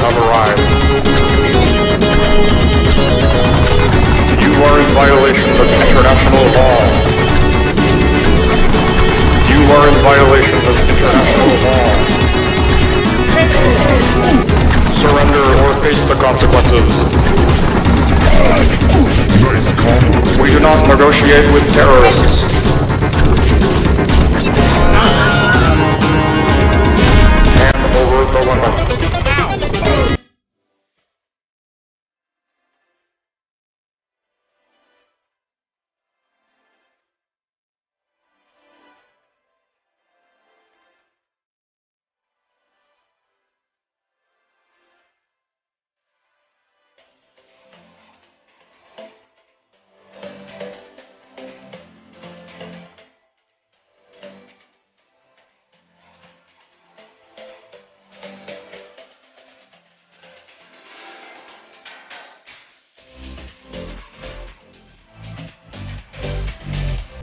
have arrived. You are in violation of international law. You are in violation of international law. Surrender or face the consequences. We do not negotiate with terrorists.